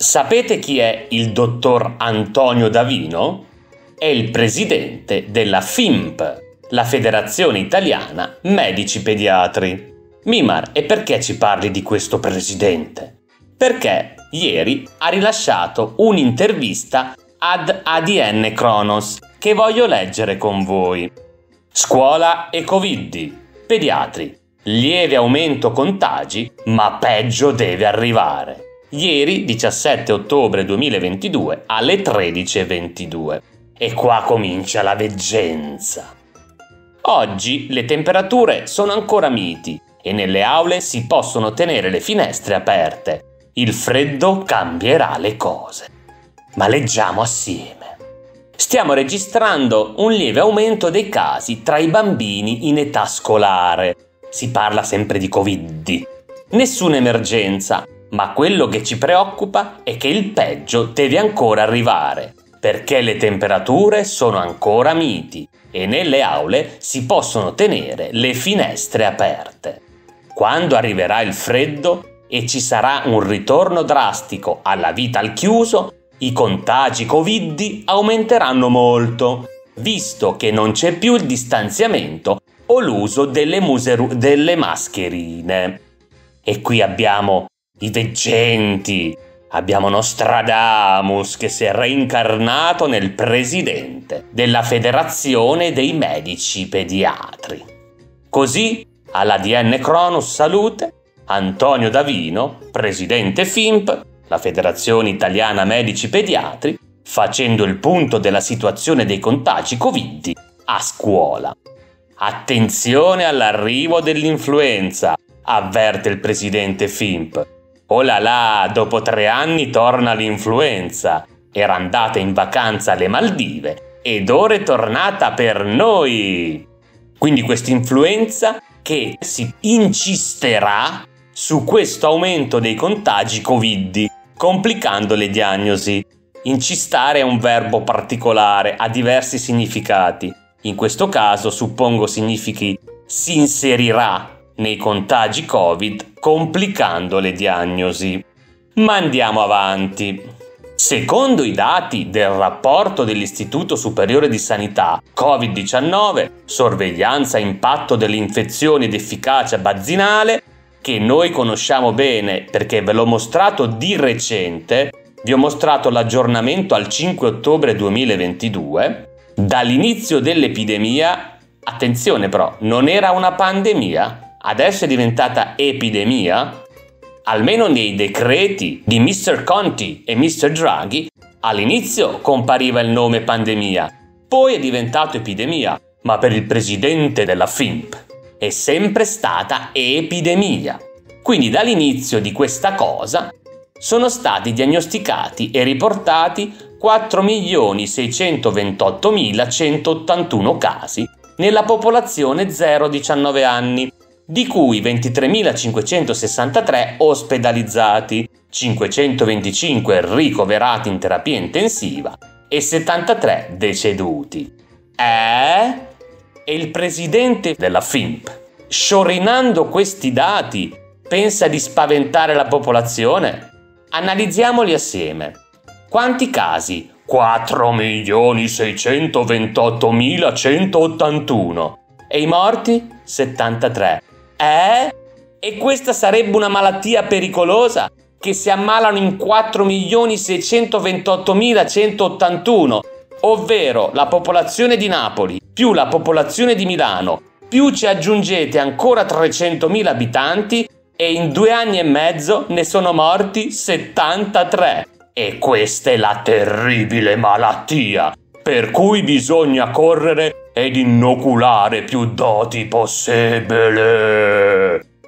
Sapete chi è il dottor Antonio Davino? È il presidente della FIMP, la Federazione Italiana Medici Pediatri. Mimar, e perché ci parli di questo presidente? Perché ieri ha rilasciato un'intervista ad ADN Kronos che voglio leggere con voi. Scuola e Covid, pediatri, lieve aumento contagi, ma peggio deve arrivare. Ieri, 17 ottobre 2022, alle 13.22. E qua comincia la veggenza. Oggi le temperature sono ancora miti e nelle aule si possono tenere le finestre aperte. Il freddo cambierà le cose. Ma leggiamo assieme. Stiamo registrando un lieve aumento dei casi tra i bambini in età scolare. Si parla sempre di Covid. Nessuna emergenza, ma quello che ci preoccupa è che il peggio deve ancora arrivare, perché le temperature sono ancora miti e nelle aule si possono tenere le finestre aperte. Quando arriverà il freddo e ci sarà un ritorno drastico alla vita al chiuso, i contagi Covid aumenteranno molto, visto che non c'è più il distanziamento o l'uso delle, museru- delle mascherine. E qui abbiamo i veggenti, abbiamo Nostradamus che si è reincarnato nel presidente della Federazione dei Medici Pediatri. Così, alla DN Cronus Salute, Antonio Davino, presidente FIMP, la Federazione Italiana Medici Pediatri, facendo il punto della situazione dei contagi Covid a scuola. Attenzione all'arrivo dell'influenza, avverte il presidente FIMP. Oh là là, dopo tre anni torna l'influenza. Era andata in vacanza alle Maldive ed ora è tornata per noi. Quindi questa influenza che si incisterà su questo aumento dei contagi Covid complicando le diagnosi. Incistare è un verbo particolare, ha diversi significati. In questo caso suppongo significhi si inserirà nei contagi Covid, complicando le diagnosi. Ma andiamo avanti. Secondo i dati del rapporto dell'Istituto Superiore di Sanità Covid-19, sorveglianza impatto delle infezioni ed efficacia bazzinale, che noi conosciamo bene perché ve l'ho mostrato di recente, vi ho mostrato l'aggiornamento al 5 ottobre 2022, dall'inizio dell'epidemia, attenzione però, non era una pandemia, adesso è diventata epidemia, almeno nei decreti di Mr. Conti e Mr. Draghi, all'inizio compariva il nome pandemia, poi è diventato epidemia, ma per il presidente della FIMP è sempre stata epidemia. Quindi dall'inizio di questa cosa sono stati diagnosticati e riportati 4.628.181 casi nella popolazione 0-19 anni, di cui 23.563 ospedalizzati, 525 ricoverati in terapia intensiva e 73 deceduti. Eh? e il presidente della FIMP, sciorinando questi dati, pensa di spaventare la popolazione? Analizziamoli assieme. Quanti casi? 4.628.181 e i morti? 73. Eh? E questa sarebbe una malattia pericolosa? Che si ammalano in 4.628.181, ovvero la popolazione di Napoli più la popolazione di Milano, più ci aggiungete ancora 300.000 abitanti e in due anni e mezzo ne sono morti 73. E questa è la terribile malattia per cui bisogna correre ed inoculare più doti possibile.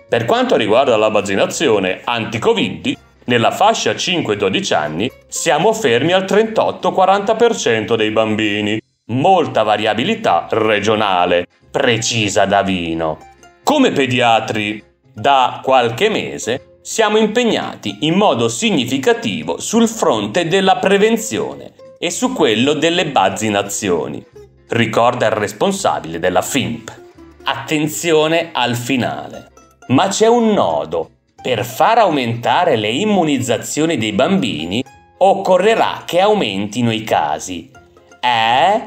Per quanto riguarda la vaccinazione anti-Covid, nella fascia 5-12 anni siamo fermi al 38-40% dei bambini molta variabilità regionale, precisa Davino. Come pediatri, da qualche mese siamo impegnati in modo significativo sul fronte della prevenzione e su quello delle bazzinazioni, ricorda il responsabile della FIMP. Attenzione al finale. Ma c'è un nodo. per far aumentare le immunizzazioni dei bambini occorrerà che aumentino i casi. Eh?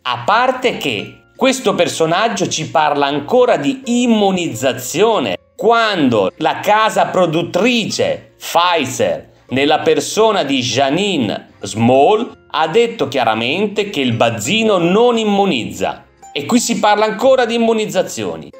A parte che questo personaggio ci parla ancora di immunizzazione quando la casa produttrice Pfizer, nella persona di Janine Small, ha detto chiaramente che il bazzino non immunizza. E qui si parla ancora di immunizzazioni.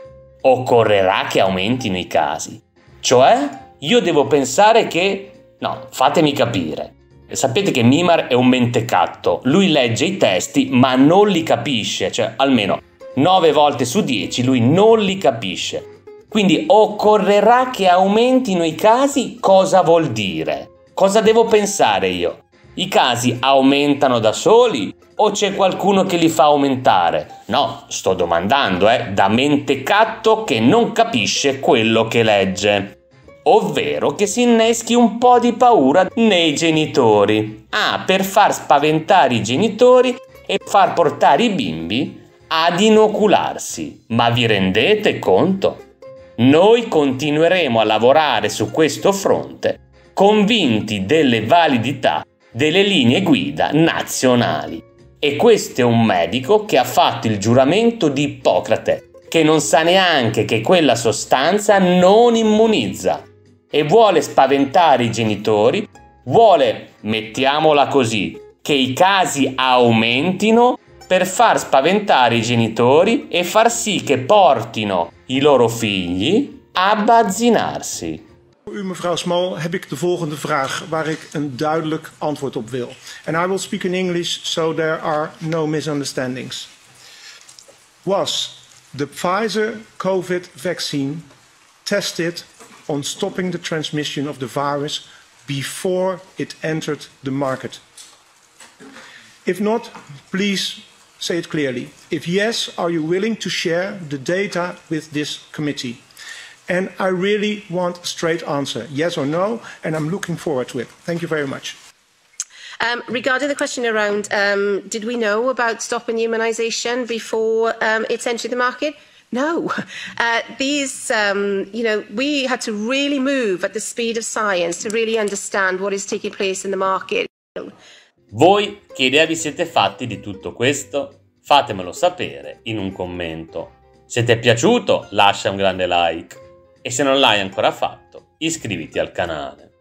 Occorrerà che aumentino i casi. Cioè, io devo pensare che... No, fatemi capire. Sapete che Mimar è un mentecatto, lui legge i testi ma non li capisce, cioè almeno 9 volte su 10 lui non li capisce. Quindi occorrerà che aumentino i casi, cosa vuol dire? Cosa devo pensare io? I casi aumentano da soli o c'è qualcuno che li fa aumentare? No, sto domandando, eh, da mentecatto che non capisce quello che legge. Ovvero che si inneschi un po' di paura nei genitori. Ah, per far spaventare i genitori e far portare i bimbi ad inocularsi. Ma vi rendete conto? Noi continueremo a lavorare su questo fronte convinti delle validità delle linee guida nazionali. E questo è un medico che ha fatto il giuramento di Ippocrate, che non sa neanche che quella sostanza non immunizza e vuole spaventare i genitori, vuole, mettiamola così, che i casi aumentino per far spaventare i genitori e far sì che portino i loro figli a bazzinarsi. Voor u, mevrouw Small, heb ik de volgende vraag waar ik een duidelijk antwoord op wil. And I will speak in English so there are no misunderstandings. Was the Pfizer COVID vaccine tested on stopping the transmission of the virus before it entered the market? If not, please say it clearly. If yes, are you willing to share the data with this committee? And I really want a straight answer, yes or no, and I'm looking forward to it. Thank you very much. Um, regarding the question around um, did we know about stopping immunisation before um, it's entered the market? No. Uh, these, um, you know, we had to really move at the speed of science to really understand what is taking place in the market. Voi che idea vi siete fatti di tutto questo? Fatemelo sapere in un commento. Se ti è piaciuto lascia un grande like e se non l'hai ancora fatto iscriviti al canale.